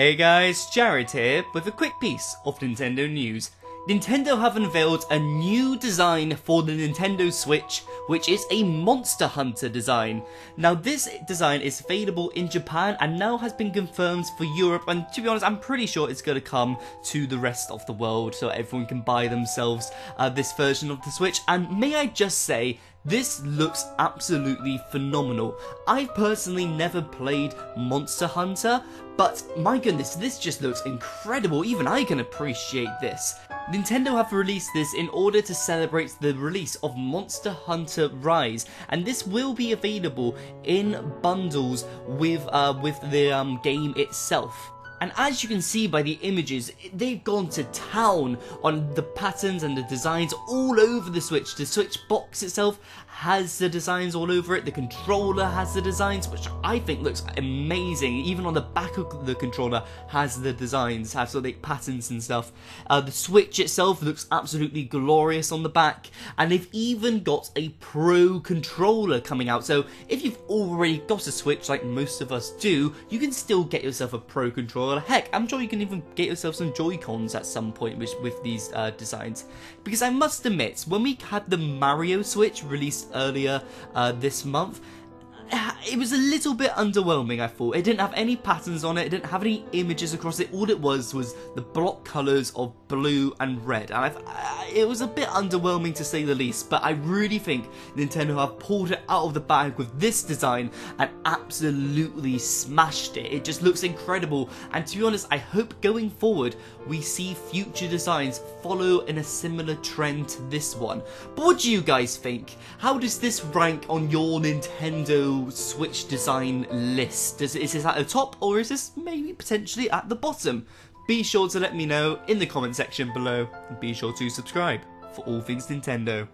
Hey guys, Jared here with a quick piece of Nintendo news. Nintendo have unveiled a new design for the Nintendo Switch, which is a Monster Hunter design. Now this design is available in Japan and now has been confirmed for Europe and to be honest I'm pretty sure it's going to come to the rest of the world so everyone can buy themselves uh, this version of the Switch and may I just say this looks absolutely phenomenal. I've personally never played Monster Hunter, but my goodness, this just looks incredible. Even I can appreciate this. Nintendo have released this in order to celebrate the release of Monster Hunter Rise, and this will be available in bundles with uh, with the um, game itself. And as you can see by the images, they've gone to town on the patterns and the designs all over the Switch. The Switch box itself has the designs all over it, the controller has the designs, which I think looks amazing. Even on the back of the controller has the designs, has sort of patterns and stuff. Uh, the Switch itself looks absolutely glorious on the back, and they've even got a Pro controller coming out. So if you've already got a Switch, like most of us do, you can still get yourself a Pro controller Heck, I'm sure you can even get yourself some Joy-Cons at some point with, with these uh, designs. Because I must admit, when we had the Mario Switch released earlier uh, this month, it was a little bit underwhelming, I thought. It didn't have any patterns on it, it didn't have any images across it. All it was was the block colours of blue and red. And I, it was a bit underwhelming to say the least, but I really think Nintendo have pulled it out of the bag with this design and absolutely smashed it. It just looks incredible. And to be honest, I hope going forward we see future designs follow in a similar trend to this one. But what do you guys think? How does this rank on your Nintendo Switch design list? Is, is this at the top or is this maybe potentially at the bottom? Be sure to let me know in the comment section below and be sure to subscribe for all things Nintendo.